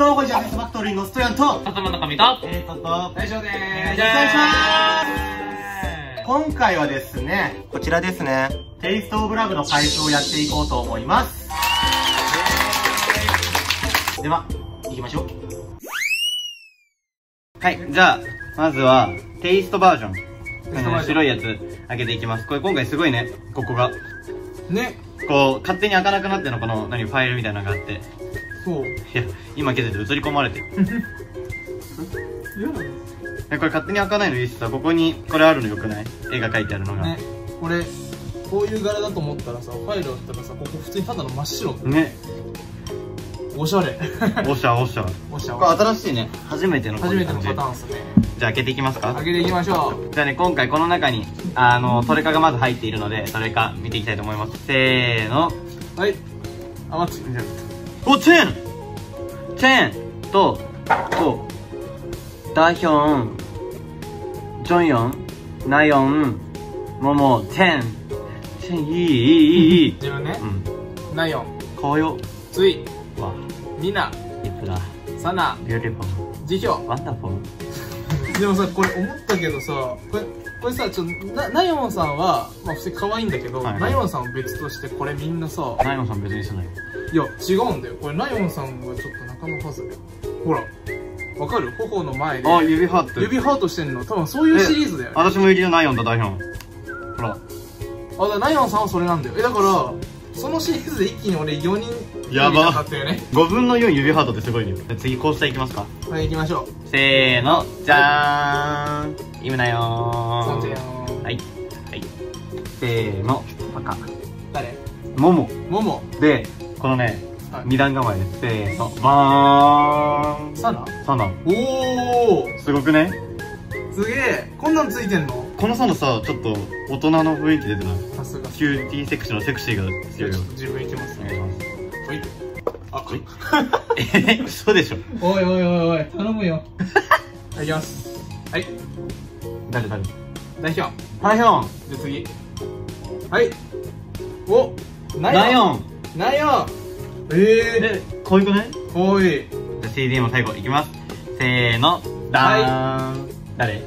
どうもじゃあミスファクトリーのストヤンと笠間の神と。えーとと大将でおーす願いします。今回はですねこちらですね。テイストオブラブの回収をやっていこうと思います。では行きましょう。はいじゃあまずはテイストバージョン。ョン。白いやつ開けていきます。これ今回すごいね。ここが。ね。こう勝手に開かなくなってるのこの何ファイルみたいなのがあってそう。いや今気づいて映り込まれてる。えこれ勝手に開かないのいいしさここにこれあるのよくない？絵が描いてあるのが。ねねこれこういう柄だと思ったらさファイルあったらさここ普通にただの真っ白。おしゃれ。おっしゃ。おっしゃおしゃ。これ新しいね。初めての初めてのパターンっすね。じゃあ開けていきますか？開けていきましょう。じゃあね今回この中にあのトレカがまず入っているのでトレカ見ていきたいと思います。せーの。はい。あ待つおチェヨン。チェヨン。とこうダヒョン。ジョンヨン。ナヨン。モモ。チェーン。チェヨンいいいいいい。いい 自分ね。うん。ナヨン。かわよ。ツウィ。わ。ミナ。リプラサナ。 beautiful ジヒョォ wonderful でもさこれ思ったけどさこれこれさちょなナヨンさんはまあ普通に可愛いんだけど、はいナヨンさんは別としてこれみんなさナヨンさん別にしてないいや違うんだよ。これナヨンさんはちょっと仲間外れ。ほらわかる？頬の前で。あ指ハート。指ハートしてんの。多分そういうシリーズだよ。ね私もいるよナヨンとダヒョンほら。あだナヨンさんはそれなんだよ。えだからそのシリーズで一気に俺4人やば。かったよね。5分の4指ハートってすごいね。次コースターいきますか。はい行きましょう。せーの。じゃーん。イムナヨン。はい。はい。せーの。パカ。誰？モモ。モモ。でこのねはい。二段構えですせーのバーン。サナ？サナ。おおすごくね？すげえ。こんなんついてんの？このサナさちょっと大人の雰囲気出てない？さすが。 cutie sexy のセクシーが強いよ。自分行きますお願いします。はい。あえ嘘でしょ。おいおいおいおい頼むよ。はい行きます。はい。誰誰？代表ハヒョン。で次。はい。おナナヨンナヨンええでこういうくないー、おい。じゃあ CD も最後いきます。せーの。ダーン、誰？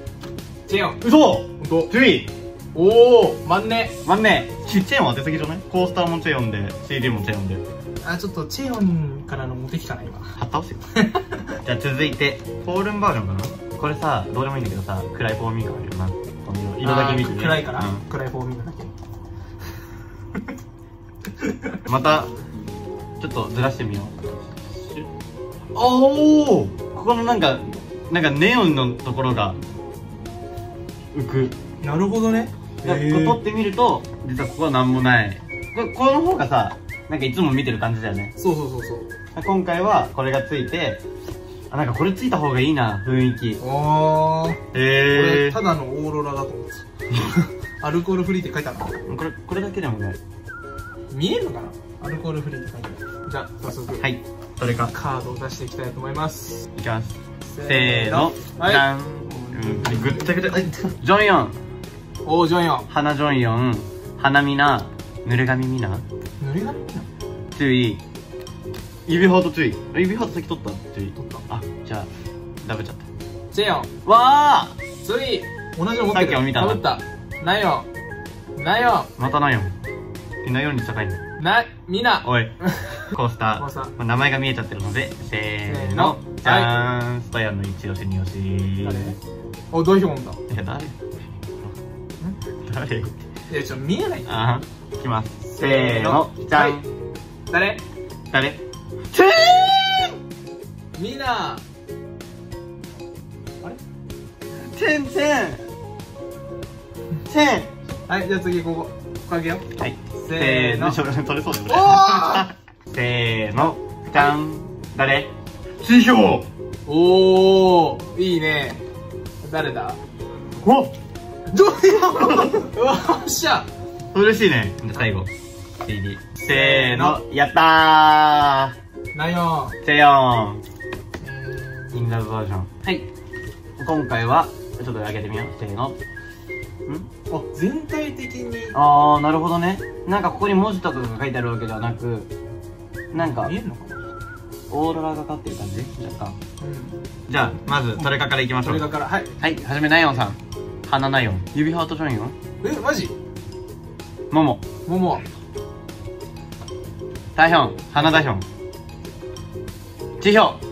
チェヨン嘘。ほんとトゥイおお万年。まんねチェーンは当てすぎじゃない？コースターもチェーンで CD もチェーンで。あちょっとチェヨンからのモテ期かな今はったおすよ。じゃあ続いてポールンバージョンかな？これさどうでもいいんだけどさ暗いフォーミングあるよな。この色だけ見て、ね、暗いから、うん。暗いフォーミングだけまたちょっとずらしてみよう。おおここのなんかなんかネオンのところが浮く。なるほどね。こう撮ってみると実はここは何もない。ここの方がさなんかいつも見てる感じだよね。そうそうそうそう。今回はこれがついてあなんかこれついた方がいいな雰囲気。あー。こへえれただのオーロラだと思ってた。アルコールフリーって書いてあるの？これこれだけでもね見えるのかな？アルコールフリーって書いてある。じゃあ早速はい。それかカードを出していきたいと思います。いきます。せーの。はい。じゃん、うん、ぐったぐたあいジョンヨン。おおジョンヨン。花ジョンヨン。花みな。濡れ髪みな。塗り紙な？のトゥイ指ハートトゥイあ指ハート先取った？トゥイ取った。あじゃあダブっちゃっチェヨン。たわつい同じの持ってる。さっきも見たな。った。ナヨン。ナヨーまたナヨンえナヨンに高いのンなみな。おい。コースタコースター。ー名前が見えちゃってるのでせーの。じゃーん、ストヤンの一押し。二押し誰？おドヒョンだいや誰？誰？いやちょっと見えない。あーいきます。せーの。じゃん、はい。誰？誰？チェみな。ーンチェンチェンチェンはいじゃあ次こここげよ。うはい。せーの。取れそうだよおー！せーの。じゃん。誰？師匠おー！いいね。誰だ？お！ドヒョンう わっしゃ！嬉しいね。じゃあ最後 CD せーの。やったナヨンーチェヨンえインラブバージョン。はい。今回はちょっと開けてみよう。せーのあ全体的に？あーなるほどね。なんかここに文字とかが書いてあるわけではなくなんか見えるのかなオーロラがかってる感じ？若干。うん。じゃあまずトレカからいきましょう。それがから。はい。はいはじめナヨンさん。鼻ナヨン。指ハートジョンヨンえマジ？ももももダヒョン。鼻ダヒョン。地表。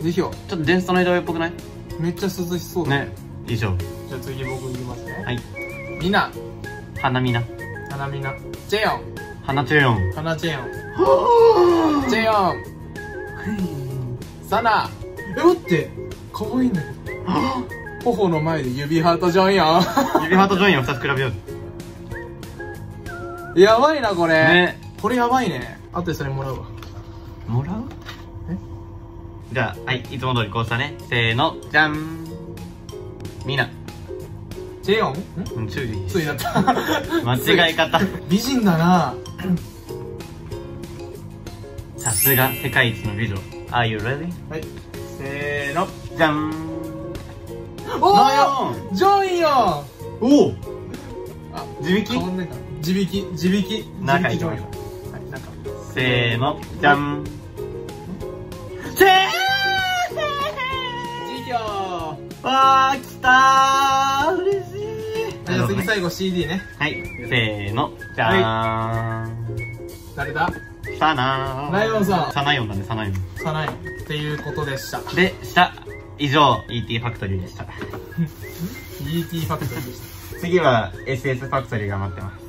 ぜひよちょっとデンストの色っぽくない？めっちゃ涼しそうだね以上。じゃあ次僕いきますね。はい。みな鼻みな花みなジェヨン。鼻チュヨン。花ジェヨン。ジェヨン。サナ。え待って。可愛いんだけど頬の前で指ハートジョンヨ指ハートジョンヨン2つ比べよンやばいなこれ、ね。これやばいね。あとでそれもらうわ。もらう？じゃあはい。いつも通りこうしたね。せーの。じゃんみなジェヨン？んうん注意。ついだった。間違い方。美人だな。さすが世界一の美女。Are you ready? はい。せーの。じゃん。おナー！ジョンヨン。おおあ地引き？変わんないか。な地引き。地引き。中きましょンはい中せーの。じゃん。せーわー、来たー。嬉しい。じゃあ次最後 CD ね。はい、せーの、じゃーん。誰だ？サナー。ナヨンさん。サナヨンなんで、サナヨン。さない。っていうことでした。で、下、以上、ET ファクトリーでした。ET ファクトリーでした。次は SS ファクトリーが待ってます。